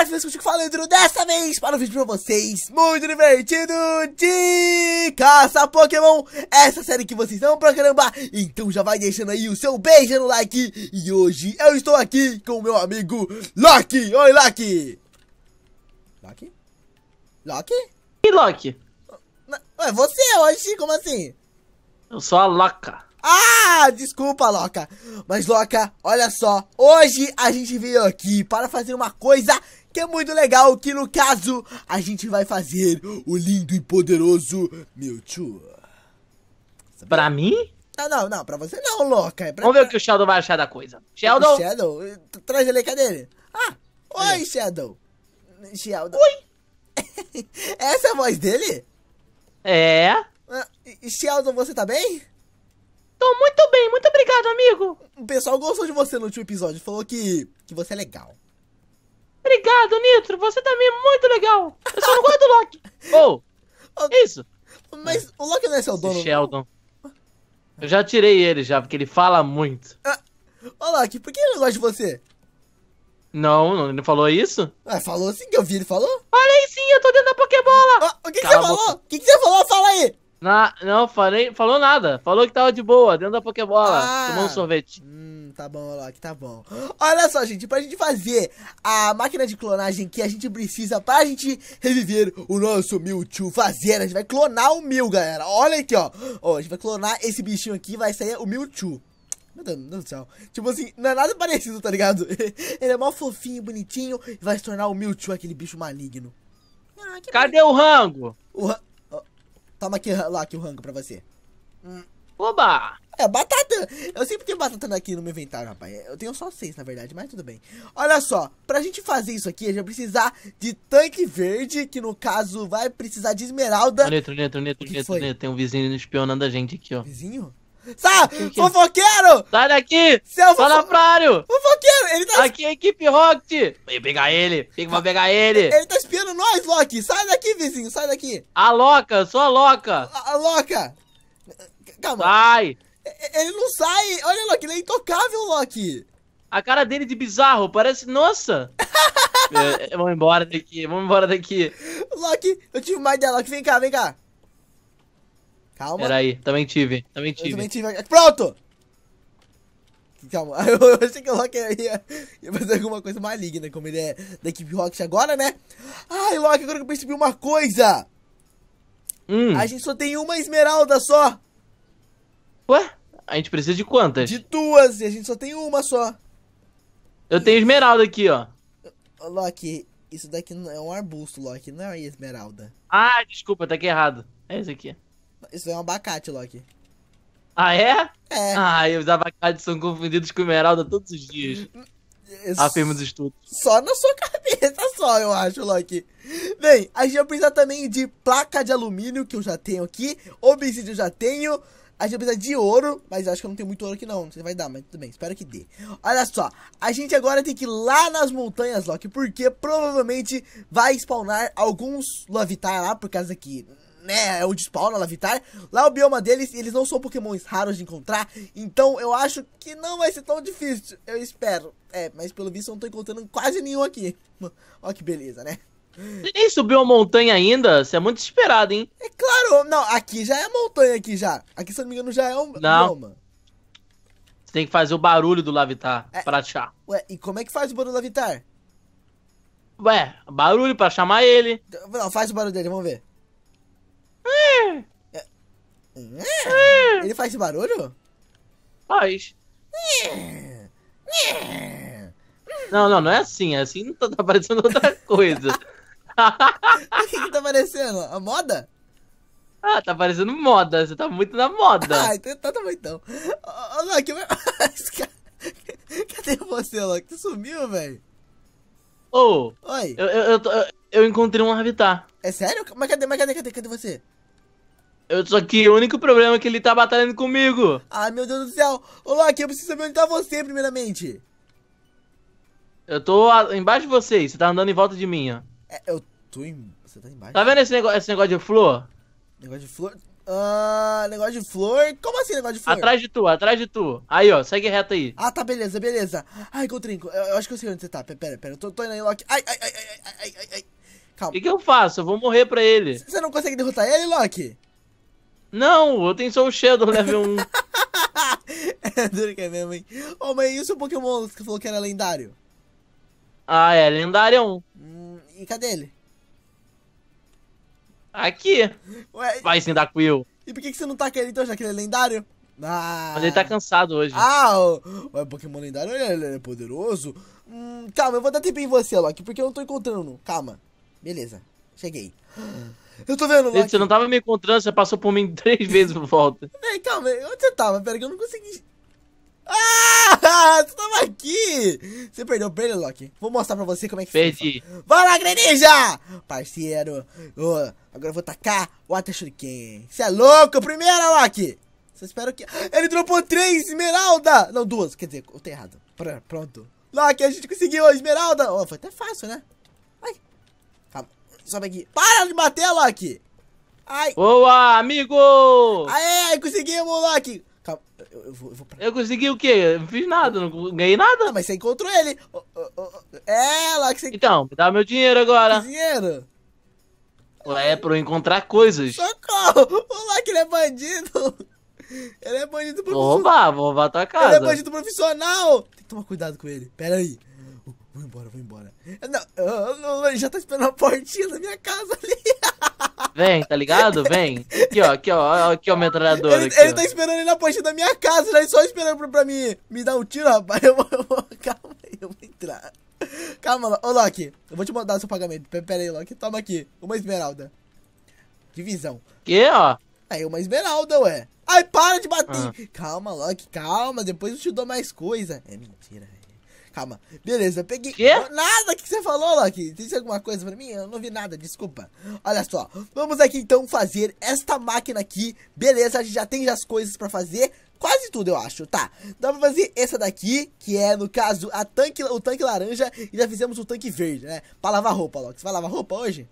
galera, Feliz contigo falando dessa vez para um vídeo pra vocês muito divertido de caça Pokémon Essa série que vocês amam pra caramba, então já vai deixando aí o seu beijo no like E hoje eu estou aqui com o meu amigo Loki, oi Loki Loki? Loki? E Loki? É você hoje, como assim? Eu sou a Loca. Ah, desculpa, Loca. Mas, Loca, olha só. Hoje a gente veio aqui para fazer uma coisa que é muito legal. Que no caso, a gente vai fazer o lindo e poderoso Mewtwo. Sabia? Pra mim? Não, não, não. Pra você não, Loca. É pra, Vamos ver o que o Sheldon vai achar da coisa. Sheldon? Shadow? Traz ele, cadê ele? Ah, oi, Shadow. Sheldon. Oi. Essa é a voz dele? É. Ah, Sheldon, você tá bem? Tô muito bem, muito obrigado, amigo. O pessoal gostou de você no último episódio, falou que, que você é legal. Obrigado, Nitro, você também é muito legal. Eu só não gosto do Loki. Oh, isso. Mas o Loki não é seu dono. Sheldon. Eu já tirei ele já, porque ele fala muito. Ah, ô Loki, por que ele não gosta de você? Não, não, ele falou isso? Ah, falou sim, que eu vi, ele falou? Falei sim, eu tô dentro da Pokébola. Ah, o que, que você falou? O que, que você falou? Fala aí. Na, não, falei, falou nada. Falou que tava de boa, dentro da Pokébola. Ah, tomou um sorvete. Hum, tá bom, Loki, tá bom. Olha só, gente, pra gente fazer a máquina de clonagem que a gente precisa pra gente reviver o nosso Mewtwo fazer, a gente vai clonar o Mew, galera. Olha aqui, ó. ó. A gente vai clonar esse bichinho aqui, vai sair o Mewtwo. Meu Deus, meu Deus do céu. Tipo assim, não é nada parecido, tá ligado? Ele é mó fofinho, bonitinho e vai se tornar o Mewtwo, aquele bicho maligno. Ah, Cadê o rango? O rango... Toma aqui, lá aqui o rango pra você. Hum. Oba! É, batata. Eu sempre tenho batata aqui no meu inventário, rapaz. Eu tenho só seis, na verdade, mas tudo bem. Olha só, pra gente fazer isso aqui, a gente vai precisar de tanque verde, que no caso vai precisar de esmeralda. Neto, Neto, Neto, Neto, Neto, tem um vizinho espionando a gente aqui, ó. Vizinho? Sai, fofoqueiro! Sai daqui! Seu Salafrário! Fofoqueiro! Ele tá... Aqui é a equipe Rocket! Vem pegar ele! Tem que pegar ele! Ele tá espiando nós, Loki! Sai daqui, vizinho! Sai daqui! A Loca! Sou a Loca! A, a Loca! Calma! Sai! Ele não sai! Olha, Loki, ele é intocável, Loki! A cara dele de bizarro, parece... Nossa! é, vamos embora daqui, vamos embora daqui! Loki, eu tive uma ideia, Loki, vem cá, vem cá! Calma. Peraí, também tive, também tive. Eu também tive. Pronto! Calma, eu achei que o Loki ia, ia fazer alguma coisa maligna, como ele é da equipe Rocket agora, né? Ai, Loki, agora que eu percebi uma coisa! Hum. A gente só tem uma esmeralda só! Ué? A gente precisa de quantas? De duas, e a gente só tem uma só. Eu tenho esmeralda aqui, ó. Loki, isso daqui é um arbusto, Loki, não é esmeralda. Ah, desculpa, tá aqui errado. É esse aqui. Isso é um abacate, Loki. Ah, é? É. Ah, os abacates são confundidos com esmeralda todos os dias. Afirma os estudos. Só na sua cabeça, só, eu acho, Loki. Bem, a gente vai precisar também de placa de alumínio, que eu já tenho aqui. Obsidian eu já tenho. A gente vai precisar de ouro, mas acho que eu não tenho muito ouro aqui não. Você vai dar, mas tudo bem, espero que dê. Olha só, a gente agora tem que ir lá nas montanhas, Loki, porque provavelmente vai spawnar alguns Lavitar lá, por causa que né, é onde spawna Lavitar. Lá o bioma deles, eles não são pokémons raros de encontrar, então eu acho que não vai ser tão difícil, eu espero. É, mas pelo visto eu não tô encontrando quase nenhum aqui. Olha que beleza, né? Você nem subiu a montanha ainda? Você é muito esperado, hein? É claro, não, aqui já é montanha aqui já. Aqui, se eu não me engano, já é um não. Você tem que fazer o barulho do Lavitar é, pra achar. Ué, e como é que faz o barulho do Lavitar? Ué, barulho pra chamar ele. Não, faz o barulho dele, vamos ver. É. É. Ele faz esse barulho? Faz. Não, não, não é assim. É assim não tá, tá parecendo outra coisa. O que, que tá parecendo? A moda? Ah, tá parecendo moda. Você tá muito na moda. Ah, então tá, tá bom então. Ô, Loki, cadê você, Loki? Tu sumiu, velho? Ô, oh, Oi. Eu, eu, eu, eu, encontrei um habitat. É sério? Mas cadê, mas cadê, cadê, cadê você? Eu só que o único problema é que ele tá batalhando comigo. Ai, meu Deus do céu. Ô, Loki, eu preciso saber onde tá você, primeiramente. Eu tô embaixo de você, você tá andando em volta de mim, ó. É, eu tô em... Você tá embaixo? Tá vendo esse negócio, esse negócio de flor? Negócio de flor? Ah, negócio de flor? Como assim negócio de flor? Atrás de tu, atrás de tu. Aí, ó, segue reto aí. Ah, tá, beleza, beleza. Ai, Coutrinho, eu, eu acho que eu sei onde você tá. Pera, pera, eu tô, tô indo aí, Loki. Ai, ai, ai, ai, ai, ai, ai. O Calma. que, que eu faço? Eu vou morrer pra ele. Você não consegue derrotar ele, Loki? Não, eu tenho só o Shadow level 1. é duro que é mesmo, hein? Ô, mas e o seu Pokémon que você falou que era lendário? Ah, é, lendária 1. E cadê ele? Aqui. Ué, Vai Quill. e por que, que você não taca ele então, já que ele é lendário? Ah, Mas ele tá cansado hoje. Ah, o, o Pokémon lendário ele, ele é poderoso. Hum, calma, eu vou dar tempo em você, Loki, porque eu não tô encontrando. Calma. Beleza, cheguei. Eu tô vendo, Loki. Você não tava me encontrando, você passou por mim três vezes por volta. Ei, calma, onde você tava? Pera que eu não consegui. Ah, você tava aqui! Você perdeu pra ele, Loki? Vou mostrar pra você como é que Perdi. fica. Vai lá, Greninja! Parceiro, Ô, agora eu vou tacar o Water Shuriken. Você é louco? Primeira, Loki! Só espero que... Ele dropou três esmeralda! Não, duas, quer dizer, eu tô errado. Pr- Pronto. Loki, a gente conseguiu a esmeralda! Ó, foi até fácil, né? Ai. Calma, sobe aqui. Para de bater, Loki! Ai, Boa, amigo! aê, conseguimos, Loki! Calma, eu, eu vou, eu vou pra... Eu consegui o quê? Eu não fiz nada, não ganhei Ah, nada. mas você encontrou ele. É, Loki, você Então, me dá meu dinheiro agora. dinheiro. É pra eu encontrar coisas. Socorro! O Loki, ele é bandido. Ele é bandido Vou profissional. roubar, vou roubar tua Ele é casa. bandido profissional. Tem que tomar cuidado com ele. Pera aí. Vou embora, vou embora. Não, ele já tá esperando a portinha da minha casa ali. Vem, tá ligado? Vem. Aqui, ó, aqui, ó. Aqui, ó, metralhadora. Ele, Aqui, ele ó. tá esperando ele na portinha da minha casa, né? Só esperando pra, pra mim me dar um tiro, rapaz. Eu vou, eu vou- calma aí, eu vou entrar. Calma, ô Loki, eu vou te mandar seu pagamento. Pe- Pera aí, Loki, toma aqui. Uma esmeralda. Divisão. Aqui, ó. Aí, uma esmeralda, ué. Ai, para de bater. Ah. Calma, Loki, calma. Depois eu te dou mais coisa. É mentira. é. Calma. Beleza, peguei. Quê? Nada que você falou, Loki. Disse alguma coisa pra mim? Eu não vi nada, desculpa. Olha só. Vamos aqui então fazer esta máquina aqui. Beleza, a gente já tem as coisas pra fazer. Quase tudo, eu acho. Tá. Dá pra fazer essa daqui, que é, no caso, a tanque, o tanque laranja. E já fizemos o tanque verde, né? Pra lavar roupa, Loki. Você vai lavar roupa hoje?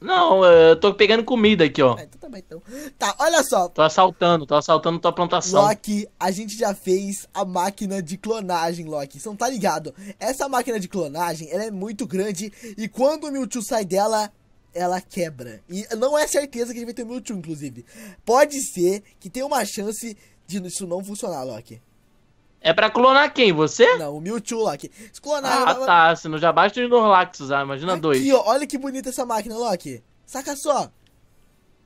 Não, eu tô pegando comida aqui, ó. Ah, então tá bem, então. Tá, olha só. Tô assaltando, tô assaltando tua plantação. Loki, a gente já fez a máquina de clonagem, Loki. Você não tá ligado? Essa máquina de clonagem, ela é muito grande e quando o Mewtwo sai dela, ela quebra. E não é certeza que a gente vai ter Mewtwo, inclusive. Pode ser que tenha uma chance de isso não funcionar, Loki. É pra clonar quem? Você? Não, o Mewtwo, Loki. Se clonar... Ah, tá. Senão já basta os Norlax usar. Imagina dois. Aqui, ó, olha que bonita essa máquina, Loki. Saca só.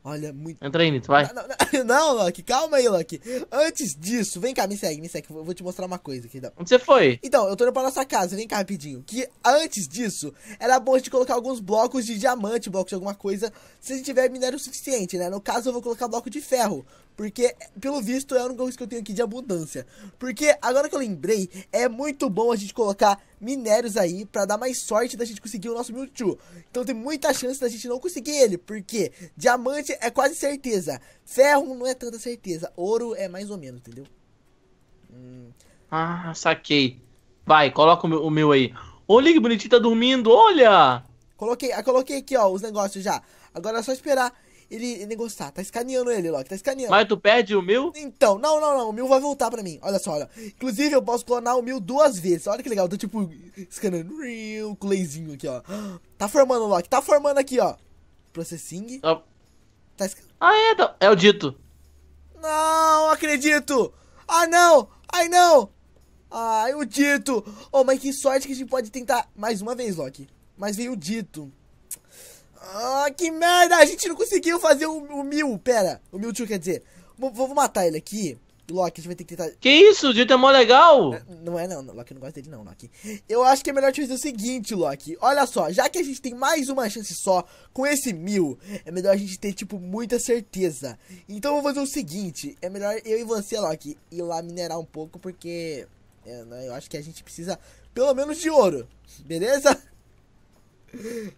Olha, muito... Entra aí, Nito, vai. Não, não, não, Loki, calma aí, Loki. Antes disso, vem cá, me segue, me segue. Eu vou te mostrar uma coisa aqui. Onde você foi? Então, eu tô indo pra nossa casa, vem cá rapidinho. Que antes disso, era bom a gente colocar alguns blocos de diamante, blocos de alguma coisa, se a gente tiver minério suficiente, né? No caso, eu vou colocar bloco de ferro. Porque, pelo visto, é única coisa que eu tenho aqui de abundância. Porque, agora que eu lembrei, é muito bom a gente colocar minérios aí pra dar mais sorte da gente conseguir o nosso Mewtwo. Então tem muita chance da gente não conseguir ele. Porque diamante é quase certeza. Ferro não é tanta certeza. Ouro é mais ou menos, entendeu? Ah, saquei. Vai, coloca o meu, o meu aí. Olha que bonitinho, tá dormindo, olha! Coloquei, ah, coloquei aqui, ó, os negócios já. Agora é só esperar ele negociar. Tá escaneando ele, Loki, tá escaneando. Mas tu perde o meu? Então, não, não, não, o Mil vai voltar pra mim. Olha só, olha. Inclusive, eu posso clonar o Mil duas vezes. Olha que legal, eu tô tipo escaneando com o laserzinho aqui, ó. Tá formando, Loki, tá formando aqui, ó. Processing. Ó. Tá esca... Ah, é, tá- é o dito. Não acredito! Ah, não! Ai, não! Ai, o dito! Oh, mas que sorte que a gente pode tentar mais uma vez, Loki. Mas veio o dito. Ah, que merda! A gente não conseguiu fazer o, o mil. Pera, o Mewtwo quer dizer. Vou, matar ele aqui. Loki, a gente vai ter que tentar. Que isso, o dito é mó legal. Não é não, Loki, eu não gosto dele não, Loki. Eu acho que é melhor te fazer o seguinte, Loki. Olha só, já que a gente tem mais uma chance só com esse mil, é melhor a gente ter, tipo, muita certeza. Então eu vou fazer o seguinte, é melhor eu e você, Loki, ir lá minerar um pouco, porque é, né, eu acho que a gente precisa pelo menos de ouro, beleza?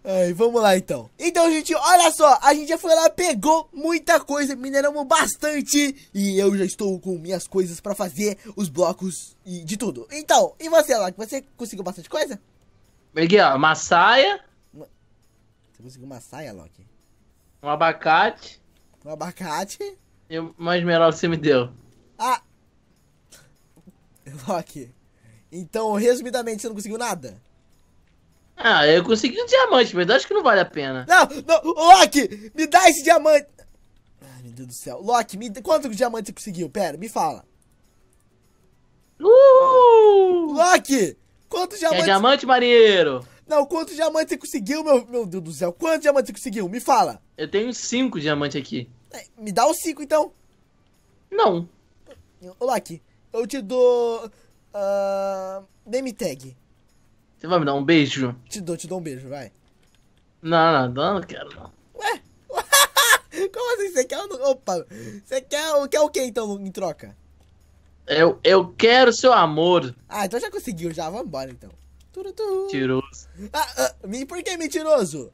Ai, vamos lá então. Então, gente, olha só, a gente já foi lá, pegou muita coisa, mineramos bastante e eu já estou com minhas coisas pra fazer os blocos e de tudo. Então, e você, Loki, você conseguiu bastante coisa? Peguei, ó, uma saia, Você conseguiu uma saia, Loki? um abacate. Um abacate. E marshmallow que você me deu? Ah! Loki. Então, resumidamente, você não conseguiu nada? Ah, eu consegui um diamante, mas acho que não vale a pena. Não, não, Loki, me dá esse diamante. Ai, meu Deus do céu. Loki, me... quanto diamante você conseguiu? Pera, me fala. Uh! Loki, quantos diamantes... diamante, marinheiro? Não, quantos diamantes você conseguiu, meu, meu Deus do céu? Quantos diamantes você conseguiu? Me fala. Eu tenho cinco diamantes aqui. É, Me dá os cinco, então. Não. Ô, Loki, eu te dou... Uh, name tag. Você vai me dar um beijo? Te dou, te dou um beijo, vai. Não, não, não, não quero não. Ué? Como assim? Você quer... o- Opa. Você quer, o- quer o que, então, em troca? Eu, eu quero seu amor, Ah, então já conseguiu, já. Vambora, então. Turutu. mentiroso. Ah, ah, por que mentiroso?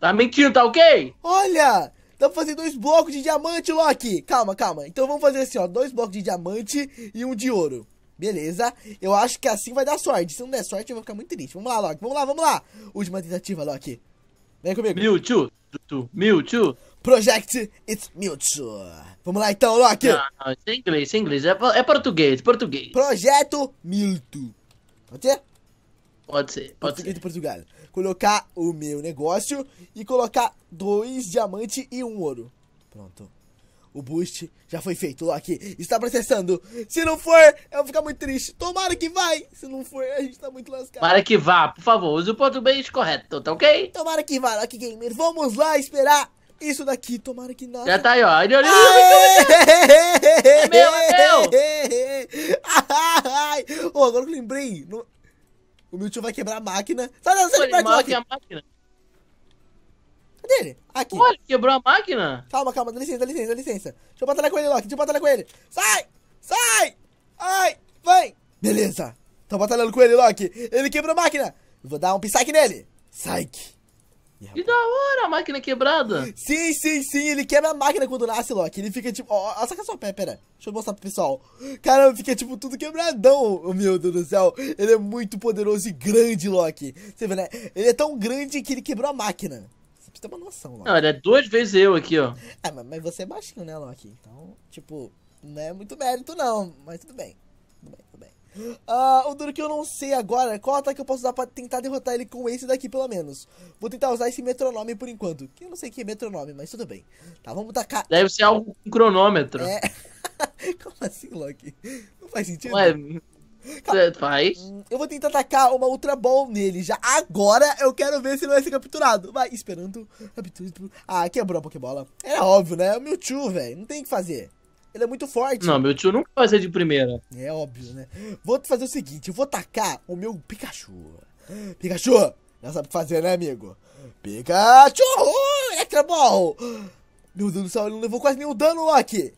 Tá mentindo, tá ok? Olha! Dá pra fazer dois blocos de diamante, Loki! Calma, calma. Então vamos fazer assim, ó. Dois blocos de diamante e um de ouro. Beleza? Eu acho que assim vai dar sorte. Se não der sorte, eu vou ficar muito triste. Vamos lá, Loki. Vamos lá, vamos lá. Última tentativa, Loki. Vem comigo. Mewtwo, Mewtwo. Project It's Mewtwo. Vamos lá então, Loki. Não, não, isso é inglês, isso é inglês. É, é português, português. Projeto Mewtwo. Pode ser? Pode ser, pode Português de ser. Portugal. Colocar o meu negócio e colocar dois diamantes e um ouro. Pronto. O boost já foi feito, Loki. Está processando. Se não for, eu vou ficar muito triste. Tomara que vai. Se não for, a gente tá muito lascado. Para que vá, por favor, use o português correto, tá ok? Tomara que vai, Loki Gamer. Vamos lá esperar isso daqui. Tomara que nada. Já tá aí, ó. Olha, olha, É meu, é Ai. Oh, agora que eu lembrei. no- O Mewtwo vai quebrar a máquina. Sai da perto, Olha, Loki. a máquina. Cadê ele? Aqui. Olha, quebrou a máquina. Calma, calma, dá licença, dá licença, dá licença. Deixa eu batalhar com ele, Loki, deixa eu batalhar com ele. Sai! Sai! Ai! Vai! Beleza. Tô batalhando com ele, Loki. Ele quebrou a máquina. Eu vou dar um psyche nele. Psyche. Que da hora a máquina quebrada. Sim, sim, sim, ele quebra a máquina quando nasce, Loki. Ele fica tipo. Ó, ó, saca só pé, pera. Deixa eu mostrar pro pessoal. Caramba, fica tipo tudo quebradão. Oh, meu Deus do céu. Ele é muito poderoso e grande, Loki. Você vê, né? Ele é tão grande que ele quebrou a máquina. Você precisa ter uma noção, Loki. Não, é duas vezes eu aqui, ó. É, mas, mas você é baixinho, né, Loki? Então, tipo, não é muito mérito, não. Mas tudo bem. Tudo bem, tudo bem. Ah, o duro que eu não sei agora qual ataque que eu posso usar pra tentar derrotar ele com esse daqui, pelo menos. Vou tentar usar esse metronome por enquanto. Que eu não sei que é metronome, mas tudo bem. Tá, vamos tacar. Deve ser algo com cronômetro. É. Como assim, Loki? Não faz sentido? Ué, você faz? Hum, Eu vou tentar atacar uma Ultra Ball nele já. Agora eu quero ver se ele vai ser capturado. Vai, esperando. Ah, quebrou a Pokébola. É óbvio, né? É o Mewtwo, velho. Não tem o que fazer. Ele é muito forte. Não, meu tio nunca vai ser de primeira. É óbvio, né? Vou fazer o seguinte, eu vou tacar o meu Pikachu. Pikachu! Já sabe o que fazer, né, amigo? Pikachu! Electra Ball! Meu Deus do céu, ele não levou quase nenhum dano, Loki!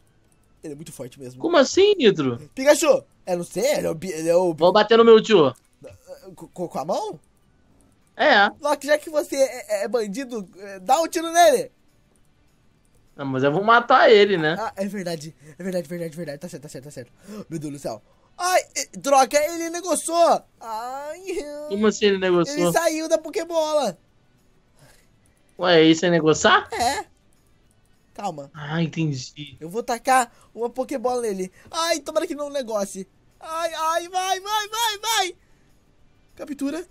Ele é muito forte mesmo. Como assim, Nitro? Pikachu! Eu não sei, ele é o... Ele é o Vou bater no meu tio. com, com a mão? É. Loki, já que você é, é bandido, é, dá um tiro nele! Não, mas eu vou matar ele, né? Ah, é verdade, é verdade, verdade, verdade. Tá certo, tá certo, tá certo. Meu Deus do céu. Ai, droga, ele negociou! Ai, Como assim ele ele negociou? saiu da Pokébola! Ué, isso é negociar? É. Calma. Ah, entendi. Eu vou tacar uma Pokébola nele. Ai, tomara que não negócio. Ai, ai, vai, vai, vai, vai. Captura.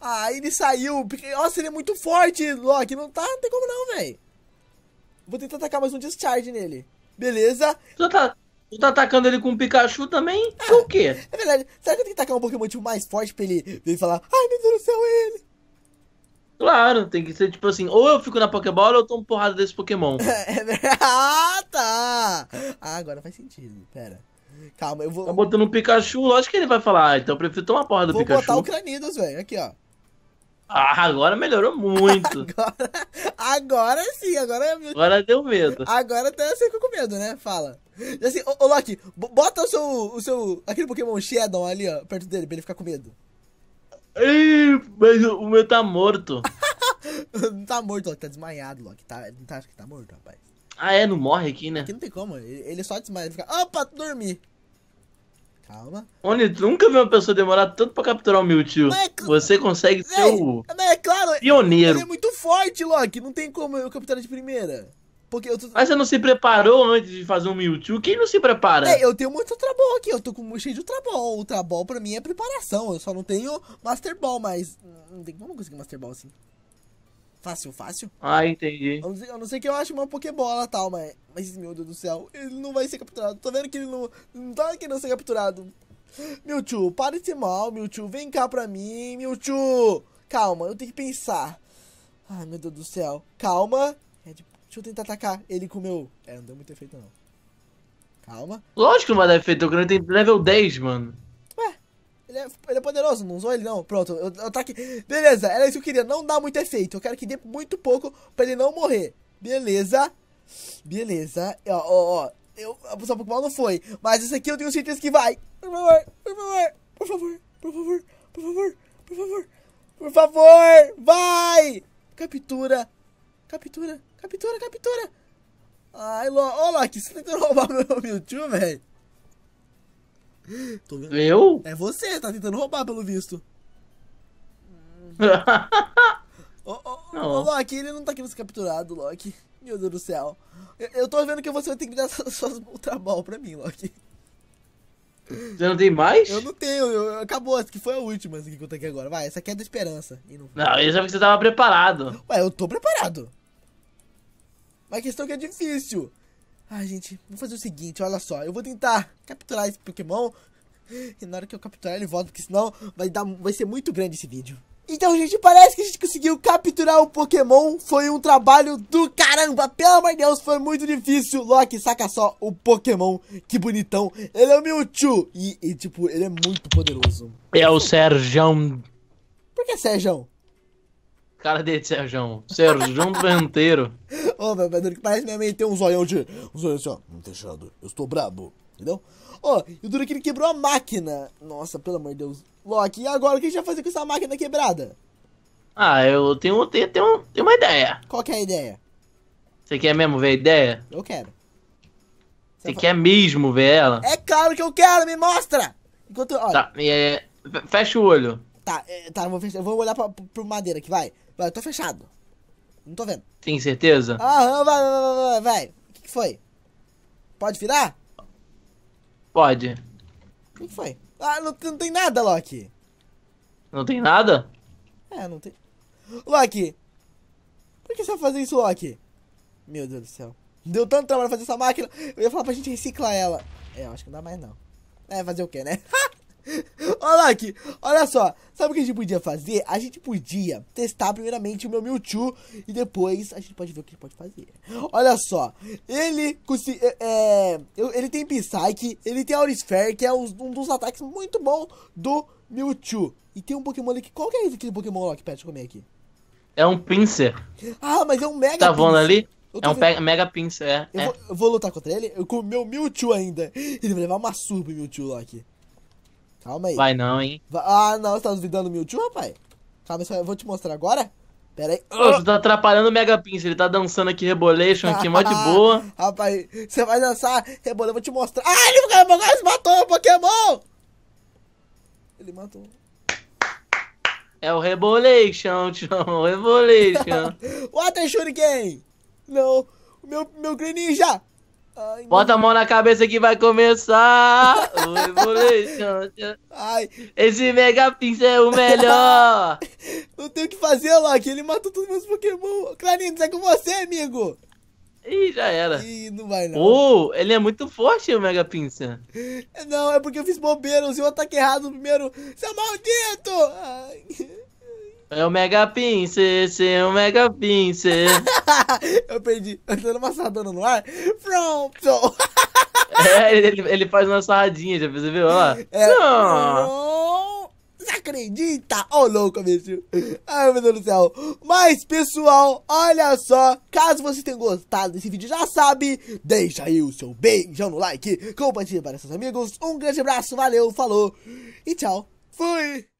Ah, ele saiu. Nossa, ele é muito forte, Loki. Não tá, não tem como não, velho. Vou tentar tacar mais um discharge nele. Beleza. Tu tá, tu tá atacando ele com o Pikachu também? Por quê? É verdade. Será que eu tenho que tacar um Pokémon tipo, mais forte pra ele vir falar Ai, meu Deus do céu, é ele. Claro, tem que ser tipo assim, ou eu fico na Pokébola ou eu tomo porrada desse Pokémon. É. Ah, tá. Ah, agora faz sentido. Pera. Calma, eu vou... Tá botando um Pikachu, lógico que ele vai falar, ah, então eu prefiro tomar porra do Vou Pikachu. botar o Cranidos, velho. Aqui, ó. Ah, agora melhorou muito. Agora, agora sim, agora Agora deu medo. Agora até você ficou com medo, né? Fala. E assim, ô, ô Loki, bo- bota o seu, o seu. aquele Pokémon Shadow ali, ó, perto dele, pra ele ficar com medo. Mas o meu tá morto. não tá morto, Loki, tá desmaiado, Loki. Tá, não tá, acho que tá morto, rapaz. Ah, é? Não morre aqui, né? Aqui não tem como, ele, ele só desmaia, ele fica, opa, dormi. Calma. Onde tu nunca viu uma pessoa demorar tanto pra capturar o Mewtwo. É Você consegue ser Véi, o mas é claro, pioneiro. ele é muito forte, Loki, não tem como eu capturar de primeira. Porque eu tô... Mas você não se preparou antes de fazer um Mewtwo? Quem não se prepara? É, eu tenho muito Ultra Ball aqui, eu tô com cheio de Ultra Ball. Ultra Ball pra mim é preparação, eu só não tenho Master Ball, mas... Não tem como conseguir Master Ball assim. Fácil, fácil. Ah, entendi. Eu não sei, eu não sei que eu acho uma Pokébola e tal, mas... Mas, meu Deus do céu, ele não vai ser capturado. Tô vendo que ele não... Não tá querendo ser capturado. Mewtwo, para de ser mal, Mewtwo. Vem cá pra mim, Mewtwo. Calma, eu tenho que pensar. Ai, meu Deus do céu. Calma. Deixa eu tentar atacar ele com o meu... É, não deu muito efeito, não. Calma. Lógico que não vai dar efeito, o tem level 10, mano. Ué, ele é, ele é poderoso, não usou ele não. Pronto, eu, eu tá aqui. Beleza, era isso que eu queria. Não dá muito efeito. Eu quero que dê muito pouco pra ele não morrer. Beleza. Beleza. Ó, ó, ó. Eu, a posição Pokémon não foi. Mas esse aqui eu tenho certeza que vai. Por favor, por favor, por favor, por favor, por favor, por favor. Por favor, vai! Captura, captura, captura, captura. Ai, Lo... Ô, Loki, você tá tentando roubar meu Mewtwo, velho? Tô vendo. Eu? É você, tá tentando roubar, pelo visto. Ô, ô, ô, Loki, ele não tá querendo ser capturado, Loki. Meu Deus do céu. Eu, eu tô vendo que você vai ter que dar suas Ultra Ball pra mim, Loki. Você não tem mais? Eu não tenho, eu, acabou, essa que foi a última essa que eu tô aqui agora. Vai, essa aqui é da esperança. não, não isso é porque você tava preparado. Ué, eu tô preparado. Mas a questão é que é difícil. Ai, gente, vou fazer o seguinte, olha só. Eu vou tentar capturar esse Pokémon. E na hora que eu capturar ele volta, porque senão vai, dar, vai ser muito grande esse vídeo. Então, gente, parece que a gente conseguiu capturar o Pokémon. Foi um trabalho do caramba. Pelo amor de Deus, foi muito difícil. Loki, saca só o Pokémon. Que bonitão. Ele é o Mewtwo. E, e tipo, ele é muito poderoso. É o Serjão. Por que Serjão? Cara dele, Serjão. Serjão Venteiro. Ô, oh, meu Pedro, que parece minha mãe tem um zoião de... Um zoião assim, ó. Não fechado. Eu estou brabo. Entendeu? Ó, oh, e o duro que ele quebrou a máquina. Nossa, pelo amor de Deus. Loki, e agora o que a gente vai fazer com essa máquina quebrada? Ah, eu tenho, tenho, tenho, tenho uma ideia. Qual que é a ideia? Você quer mesmo ver a ideia? Eu quero. Você, Você quer mesmo ver ela? É claro que eu quero, me mostra! Enquanto, olha. Tá, é, fecha o olho. Tá, é, tá, eu vou, fechar, eu vou olhar pra, pro madeira aqui, vai. Vai, eu tô fechado. Não tô vendo. Tem certeza? Aham, vai, vai, vai, vai, vai. O que, que foi? Pode virar? Pode. O que, que foi? Ah, não, não tem nada, Loki. Não tem nada? É, não tem. Loki! Por que você vai fazer isso, Loki? Meu Deus do céu. Deu tanto trabalho fazer essa máquina. Eu ia falar pra gente reciclar ela. É, eu acho que não dá mais não. É, fazer o quê, né? Olha aqui, olha só. Sabe o que a gente podia fazer? A gente podia testar primeiramente o meu Mewtwo e depois a gente pode ver o que pode fazer. Olha só, ele é, é ele tem Psyche, ele tem Aurisphere, que é um dos ataques muito bom do Mewtwo. E tem um Pokémon ali que qual que é aquele Pokémon lá que pede comer aqui? É um Pinsir. Ah, mas é um Mega Tá vendo ali? É um vendo... Mega Pinsir, é. Eu, é. Vou, eu, vou, lutar contra ele, eu com o meu Mewtwo ainda. Ele vai levar uma surra pro Mewtwo lá aqui. Calma aí. Vai não, hein? Ah, não, você tá duvidando do Mewtwo, rapaz? Calma, eu vou te mostrar agora. Pera aí. Ô, você tá atrapalhando o Mega Pinsir, ele tá dançando aqui Rebolation aqui, mó de boa. rapaz, você vai dançar Rebolation, eu vou te mostrar. Ah, ele matou o Pokémon! Ele matou. É o Rebolation, tchau, Rebolation. Water Shuriken! Não, meu, meu Greninja! Ai, Bota a mão na cabeça que vai começar. Ai. Esse Mega Pincel é o melhor. Não tem o que fazer, Loki. Ele matou todos os meus Pokémon. Clarinho, é com você, amigo. Ih, já era. Ih, não vai não. Oh, ele é muito forte, o Mega Pincel. Não, é porque eu fiz bobeira. Usei o ataque errado no primeiro. Seu maldito! Ai. É o Mega Pincel, é o Mega Pincel. eu perdi. Eu tô dando uma sarradona no ar. Pronto. é, ele, ele faz uma sarradinha, já percebeu? Olha lá. É. Não. Você acredita? Ô, oh, louco, bicho. Ai, meu Deus do céu. Mas, pessoal, olha só. Caso você tenha gostado desse vídeo, já sabe, deixa aí o seu beijão no like, compartilha para seus amigos. Um grande abraço, valeu, falou e tchau. Fui.